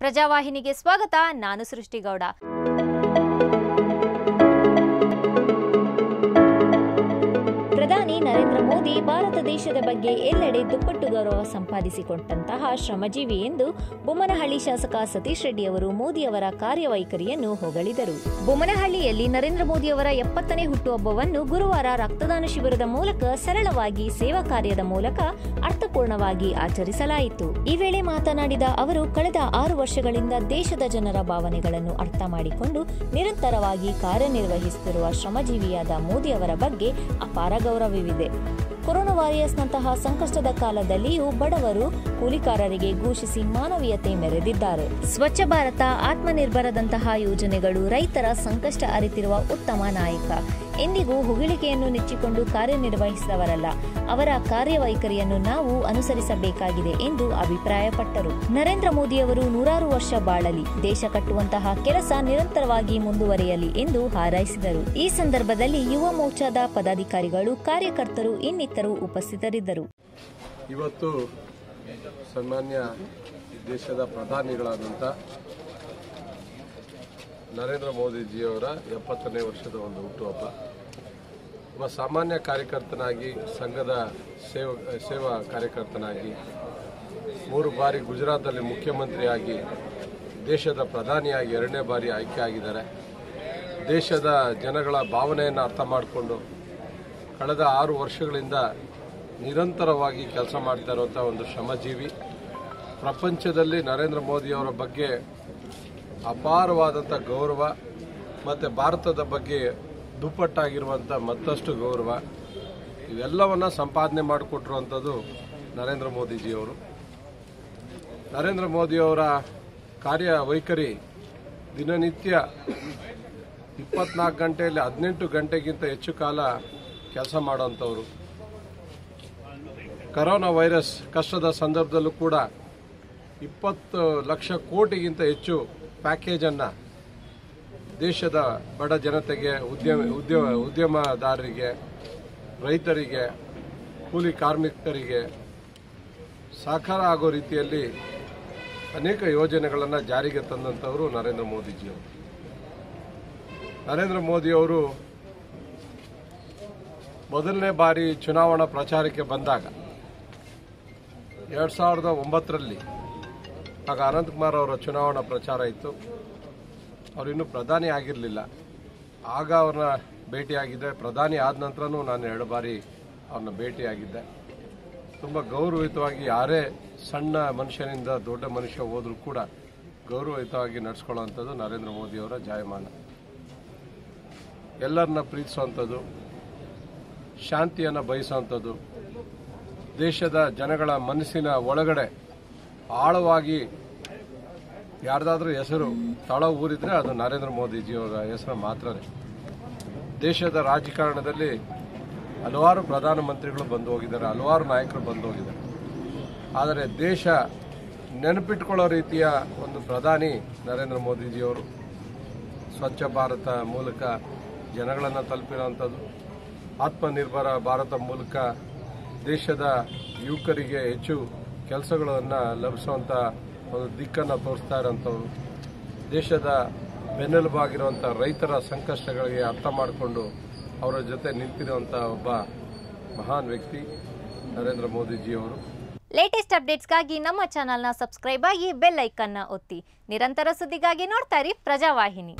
ಪ್ರಜಾವಾಹಿನಿಗೆ ಸ್ವಾಗತ ನಾನು ಸೃಷ್ಟಿಗೌಡ. ನರೇಂದ್ರ ಮೋದಿ ಭಾರತ ದೇಶದ ಬಗ್ಗೆ ಎಲ್ಲೆಡೆ ದುಪ್ಪಟ್ಟು ಗೌರವ ಸಂಪಾದಿಸಿಕೊಂಡಂತಹ ಶ್ರಮಜೀವಿ ಎಂದು ಬೊಮ್ಮನಹಳ್ಳಿ ಶಾಸಕ ಸತೀಶ್ ರೆಡ್ಡಿ ಅವರು ಮೋದಿ ಅವರ ಕಾರ್ಯವೈಖರಿಯನ್ನು ಹೊಗಳಿದರು. ಬೊಮ್ಮನಹಳ್ಳಿಯಲ್ಲಿ ನರೇಂದ್ರ ಮೋದಿ ಅವರ ಎಪ್ಪತ್ತನೇ ಹುಟ್ಟುಹಬ್ಬವನ್ನು ಗುರುವಾರ ರಕ್ತದಾನ ಶಿಬಿರದ ಮೂಲಕ ಸರಳವಾಗಿ ಸೇವಾ ಕಾರ್ಯದ ಮೂಲಕ ಅರ್ಥಪೂರ್ಣವಾಗಿ ಆಚರಿಸಲಾಯಿತು. ಈ ವೇಳೆ ಮಾತನಾಡಿದ ಅವರು, ಕಳೆದ ಆರು ವರ್ಷಗಳಿಂದ ದೇಶದ ಜನರ ಭಾವನೆಗಳನ್ನು ಅರ್ಥ ಮಾಡಿಕೊಂಡು ನಿರಂತರವಾಗಿ ಕಾರ್ಯನಿರ್ವಹಿಸುತ್ತಿರುವ ಶ್ರಮಜೀವಿಯಾದ ಮೋದಿ ಅವರ ಬಗ್ಗೆ ಅಪಾರ ಗೌರವವಿದೆ. ಕೊರೋನಾ ವಾರಿಯರ್ಸ್ನಂತಹ ಸಂಕಷ್ಟದ ಕಾಲದಲ್ಲಿಯೂ ಬಡವರು ಕೂಲಿಕಾರರಿಗೆ ಘೋಷಿಸಿ ಮಾನವೀಯತೆ ಮೆರೆದಿದ್ದಾರೆ. ಸ್ವಚ್ಛ ಭಾರತ, ಆತ್ಮನಿರ್ಭರದಂತಹ ಯೋಜನೆಗಳು ರೈತರ ಸಂಕಷ್ಟ ಅರಿತಿರುವ ಉತ್ತಮ ನಾಯಕ. ಎಂದಿಗೂ ಹೊಗಳಿಕೆಯನ್ನು ನೆಚ್ಚಿಕೊಂಡು ಕಾರ್ಯನಿರ್ವಹಿಸಿದವರಲ್ಲ. ಅವರ ಕಾರ್ಯವೈಖರಿಯನ್ನು ನಾವು ಅನುಸರಿಸಬೇಕಾಗಿದೆ ಎಂದು ಅಭಿಪ್ರಾಯಪಟ್ಟರು. ನರೇಂದ್ರ ಮೋದಿಯವರು ನೂರಾರು ವರ್ಷ ಬಾಳಲಿ. ದೇಶ ಕಟ್ಟುವಂತಹ ಕೆಲಸ ನಿರಂತರವಾಗಿ ಮುಂದುವರಿಯಲಿ ಎಂದು ಹಾರೈಸಿದರು. ಈ ಸಂದರ್ಭದಲ್ಲಿ ಯುವ ಮೋರ್ಚಾದ ಪದಾಧಿಕಾರಿಗಳು, ಕಾರ್ಯಕರ್ತರು, ಇನ್ನಿತರು ಉಪಸ್ಥಿತರಿದ್ದರು. ಇವತ್ತು ಸನ್ಮಾನ್ಯ ದೇಶದ ಪ್ರಧಾನಿಗಳಾದಂಥ ನರೇಂದ್ರ ಮೋದಿಜಿಯವರ ಎಪ್ಪತ್ತನೇ ವರ್ಷದ ಒಂದು ಹುಟ್ಟುಹಬ್ಬ. ಒಬ್ಬ ಸಾಮಾನ್ಯ ಕಾರ್ಯಕರ್ತನಾಗಿ, ಸಂಘದ ಸೇವ, ಸೇವಾ ಕಾರ್ಯಕರ್ತನಾಗಿ, ಮೂರು ಬಾರಿ ಗುಜರಾತಲ್ಲಿ ಮುಖ್ಯಮಂತ್ರಿಯಾಗಿ, ದೇಶದ ಪ್ರಧಾನಿಯಾಗಿ ಎರಡನೇ ಬಾರಿ ಆಯ್ಕೆ ಆಗಿದ್ದಾರೆ ದೇಶದ ಜನಗಳ ಭಾವನೆಯನ್ನು ಅರ್ಥ ಮಾಡಿಕೊಂಡು, ಕಳೆದ ಆರು ವರ್ಷಗಳಿಂದ ನಿರಂತರವಾಗಿ ಕೆಲಸ ಮಾಡ್ತಾ ಇರುವಂಥ ಒಂದು ಶ್ರಮಜೀವಿ. ಪ್ರಪಂಚದಲ್ಲಿ ನರೇಂದ್ರ ಮೋದಿಯವರ ಬಗ್ಗೆ ಅಪಾರವಾದಂಥ ಗೌರವ ಮತ್ತು ಭಾರತದ ಬಗ್ಗೆ ದುಪ್ಪಟ್ಟಾಗಿರುವಂಥ ಮತ್ತಷ್ಟು ಗೌರವ, ಇವೆಲ್ಲವನ್ನು ಸಂಪಾದನೆ ಮಾಡಿಕೊಟ್ಟಿರುವಂಥದ್ದು ನರೇಂದ್ರ ಮೋದಿಜಿಯವರು. ನರೇಂದ್ರ ಮೋದಿಯವರ ಕಾರ್ಯ ವೈಖರಿ ದಿನನಿತ್ಯ ಇಪ್ಪತ್ನಾಲ್ಕು ಗಂಟೆಯಲ್ಲಿ ಹದಿನೆಂಟು ಗಂಟೆಗಿಂತ ಹೆಚ್ಚು ಕಾಲ ಕೆಲಸ ಮಾಡೋಂಥವ್ರು ಕರೋನಾ ವೈರಸ್ ಕಷ್ಟದ ಸಂದರ್ಭದಲ್ಲೂ ಕೂಡ ಇಪ್ಪತ್ತು ಲಕ್ಷ ಕೋಟಿಗಿಂತ ಹೆಚ್ಚು ಪ್ಯಾಕೇಜನ್ನು ದೇಶದ ಬಡ ಜನತೆಗೆ, ಉದ್ಯಮ ಉದ್ಯಮ, ಉದ್ಯಮದಾರರಿಗೆ, ರೈತರಿಗೆ, ಕೂಲಿ ಕಾರ್ಮಿಕರಿಗೆ ಸಾಕಾರ ಆಗೋ ರೀತಿಯಲ್ಲಿ ಅನೇಕ ಯೋಜನೆಗಳನ್ನು ಜಾರಿಗೆ ತಂದಂಥವರು ನರೇಂದ್ರ ಮೋದಿಜಿಯವರು. ನರೇಂದ್ರ ಮೋದಿಯವರು ಮೊದಲನೇ ಬಾರಿ ಚುನಾವಣಾ ಪ್ರಚಾರಕ್ಕೆ ಬಂದಾಗ ಎರಡು ಸಾವಿರದ ಒಂಬತ್ತರಲ್ಲಿ ಆಗ ಅನಂತಕುಮಾರ್ ಅವರ ಚುನಾವಣಾ ಪ್ರಚಾರ ಇತ್ತು. ಅವರಿನ್ನೂ ಪ್ರಧಾನಿ ಆಗಿರಲಿಲ್ಲ. ಆಗ ಅವ್ರನ್ನ ಭೇಟಿಯಾಗಿದ್ದೆ. ಪ್ರಧಾನಿ ಆದ ನಂತರನೂ ನಾನು ಎರಡು ಬಾರಿ ಅವ್ರನ್ನ ಭೇಟಿಯಾಗಿದ್ದೆ. ತುಂಬ ಗೌರವಯುತವಾಗಿ ಯಾರೇ ಸಣ್ಣ ಮನುಷ್ಯನಿಂದ ದೊಡ್ಡ ಮನುಷ್ಯ ಹೋದರೂ ಕೂಡ ಗೌರವಯುತವಾಗಿ ನಡೆಸ್ಕೊಳ್ಳೋವಂಥದ್ದು ನರೇಂದ್ರ ಮೋದಿಯವರ ಜಾಯಮಾನ. ಎಲ್ಲರನ್ನ ಪ್ರೀತಿಸುವಂಥದ್ದು ಶಾಂತಿಯನ್ನು ಬಯಸುವಂಥದ್ದು ದೇಶದ ಜನಗಳ ಮನಸ್ಸಿನ ಒಳಗಡೆ ಆಳವಾಗಿ ಯಾರ್ದಾದ್ರೂ ಹೆಸರು ತಳ ಊರಿದ್ರೆ ಅದು ನರೇಂದ್ರ ಮೋದಿಜಿಯವರ ಹೆಸರು ಮಾತ್ರನೇ. ದೇಶದ ರಾಜಕಾರಣದಲ್ಲಿ ಹಲವಾರು ಪ್ರಧಾನಮಂತ್ರಿಗಳು ಬಂದು ಹೋಗಿದ್ದಾರೆ ಹಲವಾರು ನಾಯಕರು ಬಂದು ಹೋಗಿದ್ದಾರೆ ಆದರೆ ದೇಶ ನೆನಪಿಟ್ಕೊಳ್ಳೋ ರೀತಿಯ ಒಂದು ಪ್ರಧಾನಿ ನರೇಂದ್ರ ಮೋದಿಜಿಯವರು. ಸ್ವಚ್ಛ ಭಾರತ ಮೂಲಕ ಜನಗಳನ್ನು ತಲುಪಿರುವಂಥದ್ದು. ಆತ್ಮನಿರ್ಭರ ಭಾರತ ಮೂಲಕ ದೇಶದ ಯುವಕರಿಗೆ ಹೆಚ್ಚು ಕೆಲಸಗಳನ್ನು ಲಭಿಸುವಂಥ ಒಂದು ದಿಕ್ಕನ್ನು ತೋರಿಸ್ತಾ ಇರೋಂಥವ್ರು. ದೇಶದ ಬೆನ್ನೆಲುಬಾಗಿರುವಂಥ ರೈತರ ಸಂಕಷ್ಟಗಳಿಗೆ ಅರ್ಥ ಮಾಡಿಕೊಂಡು ಅವರ ಜೊತೆ ನಿಂತಿರುವಂಥ ಒಬ್ಬ ಮಹಾನ್ ವ್ಯಕ್ತಿ ನರೇಂದ್ರ ಮೋದಿಜಿಯವರು ಲೇಟೆಸ್ಟ್ ಅಪ್ಡೇಟ್ಸ್ಗಾಗಿ ನಮ್ಮ ಚಾನಲ್ನ ಸಬ್ಸ್ಕ್ರೈಬ್ ಆಗಿ ಬೆಲ್ ಐಕನ್ನ ಒತ್ತಿ. ನಿರಂತರ ಸುದ್ದಿಗಾಗಿ ನೋಡ್ತಾ ಇರಿ ಪ್ರಜಾವಾಹಿನಿ.